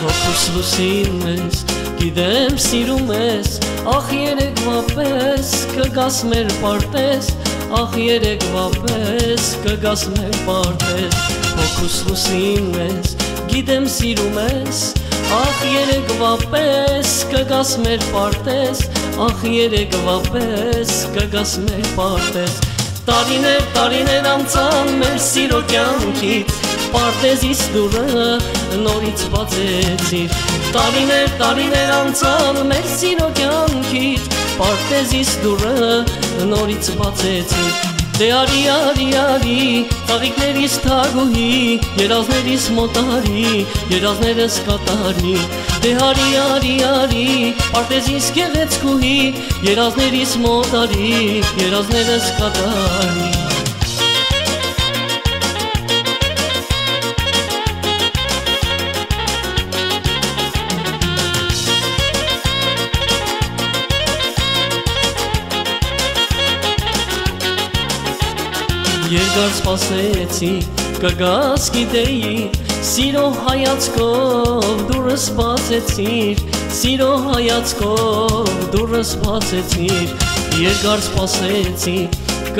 Փոքուս լուսին ես, գիտեմ սիրում ես, ախ երեկվա պես կգաս մեր պարտես, ախ երեկվա պես կգաս մեր պարտես, փոքուս լուսին ես, գիտեմ սիրում ես, ախ երեկվա պես կգաս մեր պարտես, ախ երեկվա պես կգաս մեր պարտես, Տարիներ, տարիներ անցան մեր սիրո կյանքից, Պարտեզիս դուրը նորից բացեցիր Տարիներ, տարիներ անցան մեր սիրո կյանքից Պարտեզիս դուրը նորից բացեցիր Դե արի, արի, արի, ծաղիկներիս թագուհի, երազներիս մոտարի, երազներս կատարի Դե արի, արի, արի, պարտեզիս գեղեցկուհի, երազներիս մոտարի, երազներս կատարի Երկար սպասեցի, կգաս գիտեի, Սիրո հայացքով դուրը սպասեցիր, Սիրո հայացքով դուրը սպասեցիր, Երկար սպասեցի,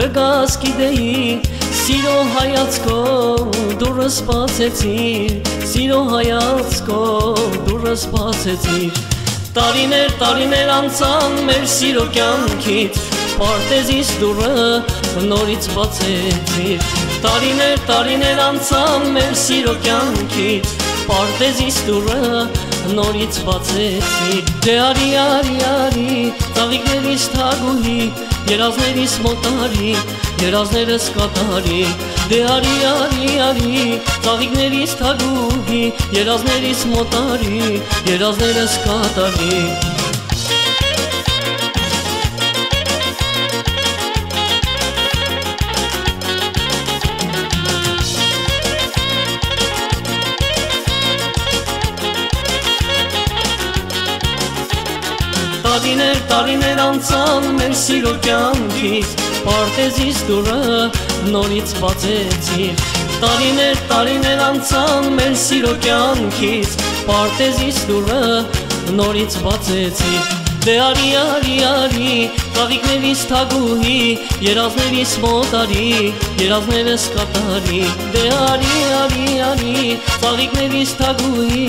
կգաս գիտեի, Սիրո հայացքով դուրը սպասեցիր, Սիրո հայացքով դուրը սպասեցիր, Տարիներ, տարիներ անցան մեր սիրո կյանքից, Պարտեզիս դուրը նորից բացեցիր Տարիներ, տարիներ անցան մեր սիրո կյանքից Պարտեզիս դուրը նորից բացեցիր Դե արի, արի, արի, ծաղիկներիս թագուհի Երազներիս մոտարի, երազներս կատարի Դե արի, արի, արի, ծաղիկներիս թագուհի Երազներիս մոտարի, երազներս կատարի Տարիներ, տարիներ անցան մեր սիրո կյանքից Պարտեզիս դուրը նորից բացեցիր Տարիներ, տարիներ անցան մեր սիրո կյանքից Պարտեզիս դուրը նորից բացեցիր Դե արի, արի, արի, ծաղիկներիս թագուհի, երազներիս մոտարի, երազներս կատարի Դե արի, արի, արի, ծաղիկներիս թագուհի,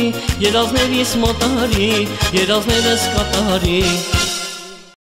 երազներիս մոտարի, երազներս կատարի